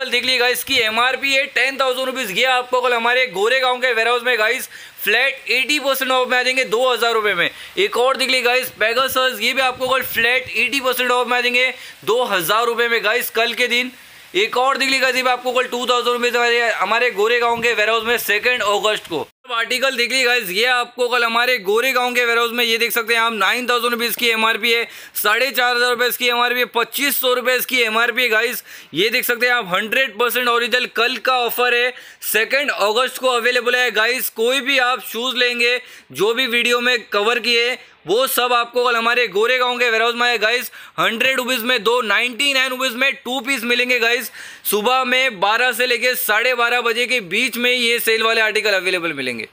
कल देख लिए गाइस की एमआरपी है टेन थाउज़ेंड रुपीज़ ये आपको कल हमारे गोरे गाँव के वेयर हाउस में guys flat eighty percent off में आ जाएँगे दो हज़ार रुपये में। एक और देख लिए गाइस पेगासस ये भी आपको कल फ्लैट एटी परसेंट ऑफ़ में आ जाएँगे दो हज़ार रुपए में गाइस कल के दिन। एक और देख ये भी आपको कल टू थाउज़ेंड रुपीज़ हमारे गोरे गाँव के वेयर हाउस में सेकेंड ऑगस्ट को। आर्टिकल देख लीजिए गाइस ये आपको कल हमारे गोरे गाँव के वेयरहाउस में ये देख सकते हैं आप नाइन थाउज़ेंड रुपीज़ की एमआरपी है, साढ़े चार हज़ार रुपये इसकी एमआरपी है, पच्चीस सौ रुपये इसकी एमआरपी है गाइस ये देख सकते हैं आप हंड्रेड परसेंट ओरिजिनल कल का ऑफ़र है सेकेंड अगस्त को अवेलेबल है गाइस कोई भी आप शूज़ लेंगे, जो भी वीडियो में कवर किए वो सब आपको कल हमारे गोरे गाँव के वेयरहाउस में है गाइस हंड्रेड रुपीज़ में दो नाइनटी नाइन रुपीज़ में टू पीस मिलेंगे गाइस सुबह में बारह से लेके साढ़े बारह बजे के बीच में ये सेल वाले आर्टिकल अवेलेबल मिलेंगे।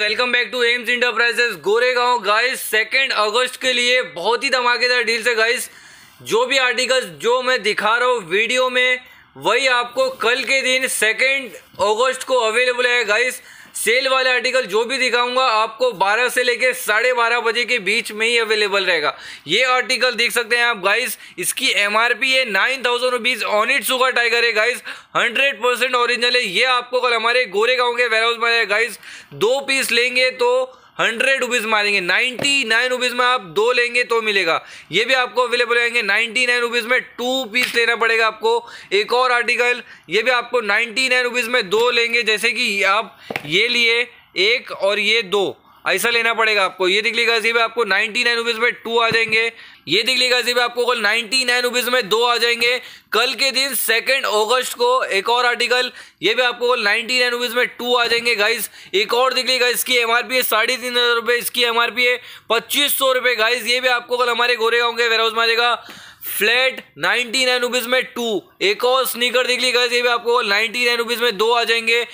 Welcome back to Aims Enterprises Goregaon guys second अगस्त के लिए बहुत ही धमाकेदार डील से गाइस जो भी आर्टिकल्स जो मैं दिखा रहा हूँ वीडियो में वही आपको कल के दिन सेकेंड अगस्त को अवेलेबल है गाइस सेल वाले आर्टिकल जो भी दिखाऊँगा, आपको 12 से लेके साढ़े बारह बजे के बीच में ही अवेलेबल रहेगा। ये आर्टिकल देख सकते हैं आप गाइस इसकी एमआरपी है nine thousand rupees Onitsuka Tiger है गाइस हंड्रेड परसेंट ऑरिजिनल है। ये आपको कल हमारे गोरे गाँव के वेयर हाउस में गाइस दो पीस लेंगे तो हंड्रेड रुपीज़ मारेंगे नाइन्टी नाइन रुपीज़ में आप दो लेंगे तो मिलेगा। ये भी आपको अवेलेबल रहेंगे नाइन्टी नाइन रुपीज़ में टू पीस लेना पड़ेगा आपको। एक और आर्टिकल ये भी आपको नाइन्टी नाइन रुपीज़ में दो लेंगे, जैसे कि आप ये लिए, एक और ये दो। ऐसा लेना पड़ेगा आपको। ये देख लीजिएगा जी आपको नाइन्टी नाइन रुपीज़ में टू आ जाएँगे। ये देख लीजिएगा जी आपको कल नाइन्टी नाइन रुपीज़ में दो आ जाएँगे। कल के दिन सेकेंड अगस्त को एक और आर्टिकल ये भी आपको कल नाइन्टी नाइन रुपीज़ में टू आ जाएँगे गाइस एक और दिख लीजिएगा इसकी एमआरपी है, साढ़े तीन हज़ार रुपये इसकी एमआरपी है, पच्चीस सौ रुपये गाइस ये भी आपको कल हमारे गोरेगांव के वेयर हाउस में आ फ्लैट नाइन्टी नाइन रुपीज़ में टू एक और स्नीकर देख लीजिएगा ये भी आपको नाइन्टी नाइन रुपीज़ में दो आ जाएँगे।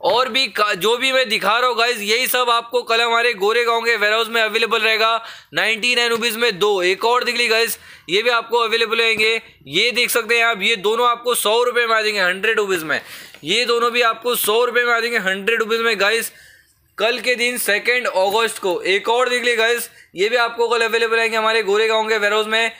और भी जो भी मैं दिखा रहा हूँ गाइज़ यही सब आपको कल हमारे गोरे गाँव के वेयर हाउस में अवेलेबल रहेगा। नाइनटी नाइन रुपीज़ में दो। एक और दिख ली गाइज़ ये भी आपको अवेलेबल रहेंगे। ये देख सकते हैं आप, ये दोनों आपको सौ रुपये में आ जाएँगे हंड्रेड रुपीज़ में। ये दोनों भी आपको सौ रुपये में आ जाएँगे हंड्रेड रुपीज़ में गाइज़ कल के दिन सेकेंड ऑगस्ट को। एक और देख ली गाइज़ ये भी आपको कल अवेलेबल रहेंगे हमारे गोरे गाँव के वेयर हाउस में।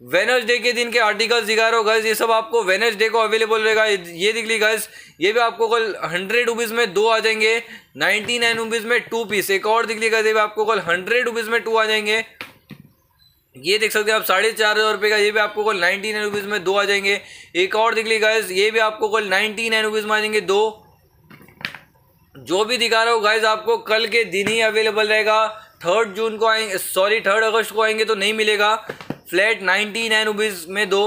वेनसडे के दिन के आर्टिकल्स दिखा रहा हो गैस ये सब आपको वेनसडे को अवेलेबल रहेगा। ये दिख ली गैस ये भी आपको कल हंड्रेड रुपीज़ में दो आ जाएँगे नाइन्टी नाइन रुपीज़ में टू पीस एक और दिख ली गैस ये भी आपको कल हंड्रेड रुपीज़ में टू आ जाएँगे। ये देख सकते हैं आप, साढ़े चार हज़ार रुपये का ये भी आपको कल नाइन्टी नाइन रुपीज़ में दो आ जाएँगे। एक और दिख ली गैस ये भी आपको कल नाइन्टी नाइन रुपीज़ में आ जाएँगे दो। जो भी दिखा रहा हो गाइज़ आपको कल के दिन ही अवेलेबल रहेगा। थर्ड जून को आएँगे सॉरी थर्ड अगस्त को आएँगे तो नहीं मिलेगा। फ्लैट नाइन्टी नाइन रुपीज़ में दो।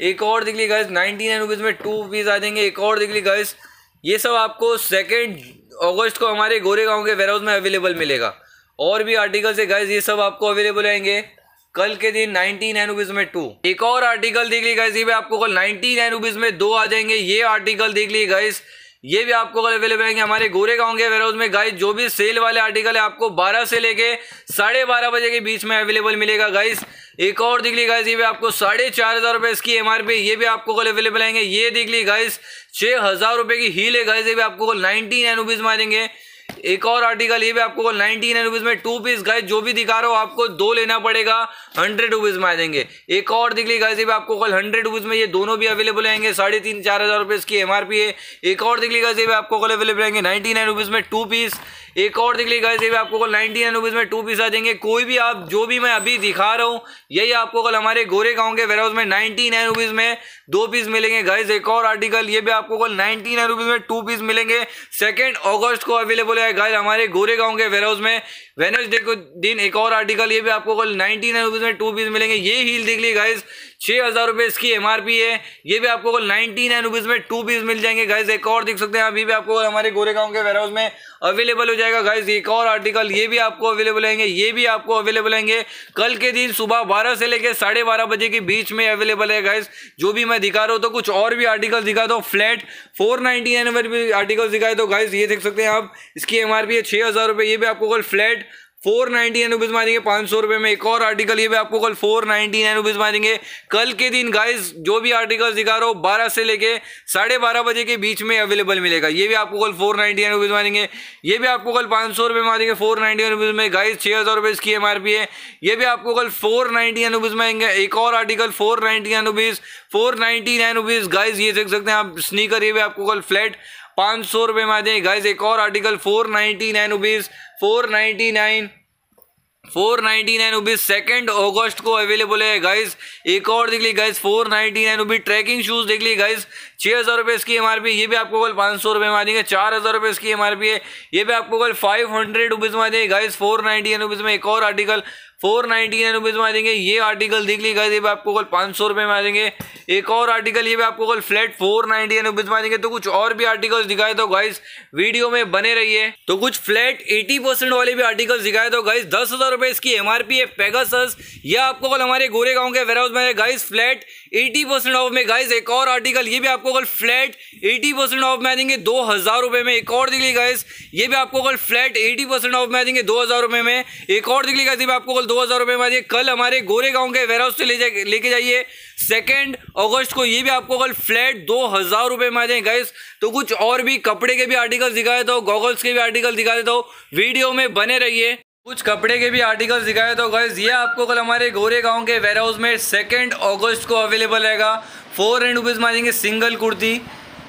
एक और दिख ली गैस नाइन्टी नाइन रुपीज़ में टू पीस आ जाएँगे। एक और दिख ली गैस ये सब आपको सेकेंड अगस्त को हमारे गोरे गाँव के वेयर हाउस में अवेलेबल मिलेगा। और भी आर्टिकल्स है गैस ये सब आपको अवेलेबल आएँगे। कल के दिन नाइन्टी नाइन रुपीज़ में टू एक और आर्टिकल देख ली गैस ये भी आपको कल नाइन्टी नाइन रुपीज़ में दो आ जाएँगे। ये आर्टिकल देख ली गैस ये भी आपको अवेलेबल रहेंगे, हमारे गोरे गाँव के वेयर हाउस में। गाइस जो भी सेल वाले आर्टिकल है, आपको 12 से लेके साढ़े बारह बजे के बीच में अवेलेबल मिलेगा। गाइस एक और दिख ली गाइस ये भी आपको साढ़े चार हज़ार रुपए इसकी एमआरपी ये भी आपको कल अवेलेबल आएँगे ये दिख ली गाइस छह हज़ार रुपए की हील है। गाइस ये भी आपको नाइनटी नाइन रुपीज़ मारेंगे। एक और आर्टिकल ये भी आपको नाइनटी नाइन रुपीज़ में टू पीस गाइस जो भी दिखा रहा हो, आपको दो लेना पड़ेगा हंड्रेड रुपीज़ में आ जाएँगे। एक और दिख ली गाइस ये भी आपको कल हंड्रेड रुपीज़ में ये दोनों भी अवेलेबल आएँगे, साढ़े तीन, चार हज़ार रुपये इसकी एमआरपी है। एक और दिख ली गाइस ये भी आपको कल अवेलेबल आएँगे नाइनटी नाइन रुपीज़ में टू पीस एक और देख लीजिए ये भी आपको कल नाइनटी नाइन रुपीज़ में टू पीस आ जाएँगे। कोई भी आप, जो भी मैं अभी दिखा रहा हूँ, यही आपको कल हमारे गोरे गाँव के वेयर हाउस में नाइनटी नाइन रुपीज़ में दो पीस मिलेंगे गाइज़ एक और आर्टिकल ये भी आपको कल नाइनटी नाइन रुपीज़ में टू पीस मिलेंगे। सेकेंड ऑगस्ट को अवेलेबल है गाइज़ हमारे गोरे गाँव के वेयर में वेनसडे को दिन एक और आर्टिकल ये भी आपको कल नाइनटी नाइन रुपीज़ में टू पीस मिलेंगे। ये हील देख लिए गाइज़ छः हज़ार रुपये इसकी एमआरपी है। ये भी आपको नाइनटी नाइन रुपीज़ में टू पीस मिल जाएँगे। गाइज़ एक और देख सकते हैं। अभी भी आपको हमारे गोरेगांव के वेयरहाउस में अवेलेबल हो जाएगा। गाइज़ एक और आर्टिकल ये भी आपको अवेलेबल आएँगे। ये भी आपको अवेलेबल आएँगे। कल के दिन सुबह बारह से लेकर साढ़े बारह बजे के बीच में अवेलेबल है गाइज़ जो भी मैं दिखा रहा हूँ तो कुछ और भी आर्टिकल दिखा दो। फ्लैट फोर नाइनटी नाइन भी आर्टिकल दिखाए तो गाइज़ ये देख सकते हैं आप। इसकी एमआरपी है छः हज़ार रुपये ये भी आपको कल flat four ninety nine rupees मारेंगे पाँच सौ रुपए में एक और आर्टिकल ये भी आपको कल फोर नाइनटी नाइन रुपीज़ मारेंगे कल के दिन गाइस जो भी आर्टिकल दिखा रहा हूँ, बारह से लेके साढ़े बारह बजे के बीच में अवेलेबल मिलेगा। ये भी आपको कल फोर नाइनटी नाइन रुपीज़ मारेंगे ये भी आपको कल पाँच सौ रुपए मारेंगे फोर नाइनटी नाइन रुपीज़ में। गाइस छह हज़ार रुपए इसकी एमआरपी है। ये भी आपको कल फोर नाइनटी नाइन रुपीज़ में आएँगे। एक और article four ninety nine rupees four ninety nine rupees guys ये देख सकते हैं आप स्नीकर ये भी आपको कल फ्लैट पाँच सौ रुपये में जाए। गाइस एक और article four ninety nine rupees four ninety nine four ninety nine rupees second August को अवेलेबल है। गाइस एक और देख ली guys four ninety nine rupees trekking shoes देख ली गाइस छह हज़ार रुपये इसकी एमआरपी ये भी आपको कल पाँच सौ रुपये में देंगे चार हज़ार रुपये इसकी एमआरपी है। ये भी आपको कल फाइव हंड्रेड रुपीज़ में जाएँगे। Guys four ninety nine rupees में एक और article four ninety nine rupees में आ जाएँगे। ये आर्टिकल देख ली गाइस ये भी आपको कल पाँच सौ रुपये में आ जाएँगे। एक और आर्टिकल ये भी आपको कल flat four ninety nine rupees में आ जाएँगे। तो कुछ और भी आर्टिकल्स दिखाए तो गाइस वीडियो में बने रहिए। तो कुछ फ्लैट एटी परसेंट वाले भी आर्टिकल्स दिखाए तो गाइस दस हज़ार रुपये इसकी एमआरपी है पेगासस यह आपको कल हमारे गोरे गाँव के वेयर हाउस में guys flat eighty percent off में गाइस एक और आर्टिकल ये भी आपको कल फ्लैट एटी परसेंट ऑफ़ में आ देंगे दो हज़ार रुपये में। एक और दिख ली गाइस ये भी आपको कल फ्लैट एटी परसेंट ऑफ़ में आ देंगे दो हज़ार रुपये में। एक और दिख ली गाइस ये भी आपको कल दो हज़ार रुपये में कल हमारे गोरे गाँव के वेयर हाउस से ले जाए लेके जाइए। सेकेंड अगस्त को ये भी आपको कल फ्लैट दो हज़ार रुपये में आ जाए गाइस तो कुछ और भी कपड़े के भी आर्टिकल दिखाए तो गॉगल्स के भी आर्टिकल दिखा देता हूँ वीडियो में बने रहिए। कुछ कपड़े के भी आर्टिकल्स दिखाए तो गाइज़ ये आपको कल हमारे गोरे गाँव के वेयर हाउस में सेकेंड अगस्त को अवेलेबल रहेगा। फोर हंड्रेड रुपीज़ मारेंगे सिंगल कुर्ती।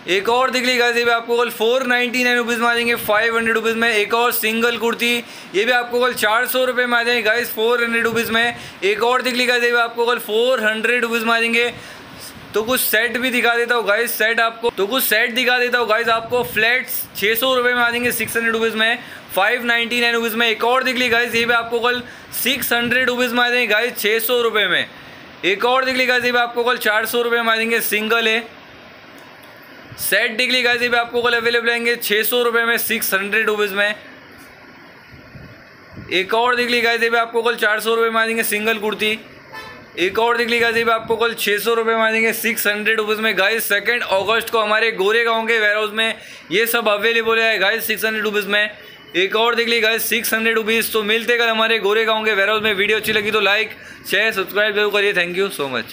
एक और दिख गाइज़ ये भी आपको कल फोर नाइन्टी नाइन रुपीज़ मारेंगे फाइव हंड्रेड रुपीज़ में। एक और सिंगल कुर्ती, ये भी आपको कल चार सौ रुपये में आ जाएँगे गाइज़ फोर हंड्रेड रुपीज़ में। एक और दिख गाइज़ ये भी आपको कल फोर हंड्रेड रुपीज़ मारेंगे तो कुछ सेट भी दिखा देता हूँ गाइस सेट आपको तो कुछ सेट दिखा देता हूँ गाइस, आपको फ्लैट्स छः सौ रुपये में आ जाएँगे सिक्स हंड्रेड रुपीज़ में। फाइव नाइन्टी नाइन रुपीज़ में एक और दिख ली गाइस, ये भी आपको कल सिक्स हंड्रेड रुपीज़ में आ जाएँगे गाइस छः सौ रुपये में। एक और दिख ली गाइस, ये भी आपको कल चार सौ रुपये में आ जाएँगे सिंगल है। सेट ली गाइस ये भी आपको कल अवेलेबल रहेंगे। छः सौ रुपये में सिक्स हंड्रेड रुपीज़ में। एक और ली गाइस ये भी आपको कल चार सौ रुपये में आ जाएँगे सिंगल कुर्ती। एक और देख लीजिएगा भी आपको कल छः सौ रुपये में देंगे सिक्स हंड्रेड रुपीज़ में। गाइस सेकेंड अगस्त को हमारे गोरे गाँव के वेयर हाउस में ये सब अवेलेबल है। गाइस सिक्स हंड्रेड रुपीज़ में। एक और देख लीजिए गाइस सिक्स हंड्रेड रुपीज़ तो मिलते कल हमारे गोरे गाँव के वेयर हाउस में। वीडियो अच्छी लगी तो लाइक शेयर सब्सक्राइब ज़रूर करिए। Thank you so much